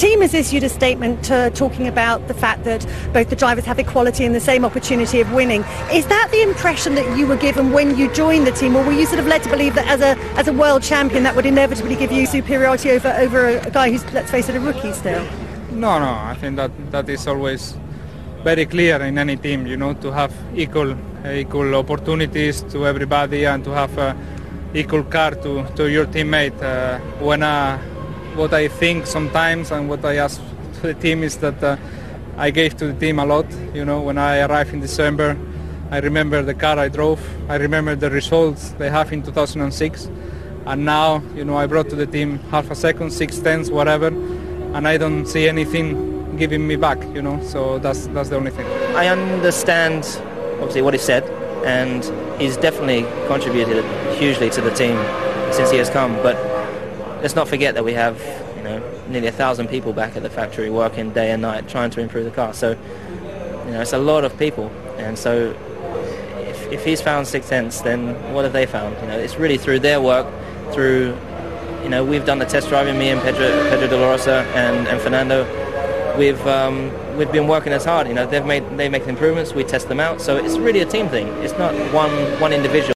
team has issued a statement uh, talking about the fact that both the drivers have equality and the same opportunity of winning. Is that the impression that you were given when you joined the team, or were you sort of led to believe that as a as a world champion that would inevitably give you superiority over over a guy who's let's face it a rookie still? No, no. I think that that is always very clear in any team. You know, to have equal equal opportunities to everybody and to have a equal car to, to your teammate. Uh, when uh, what I think sometimes and what I ask to the team is that uh, I gave to the team a lot. You know, when I arrived in December, I remember the car I drove. I remember the results they have in 2006. And now, you know, I brought to the team half a second, six tenths, whatever, and I don't see anything giving me back. You know, so that's that's the only thing. I understand, obviously, what he said, and he's definitely contributed hugely to the team since he has come. But let's not forget that we have, you know, nearly a thousand people back at the factory working day and night trying to improve the car. So, you know, it's a lot of people, and so if, if he's found six tenths, then what have they found? You know, it's really through their work, through, you know, we've done the test driving, me and Pedro, Pedro De La Rosa and, and Fernando. We've um, we've been working as hard. You know, they've made they make improvements. We test them out. So it's really a team thing. It's not one one individual.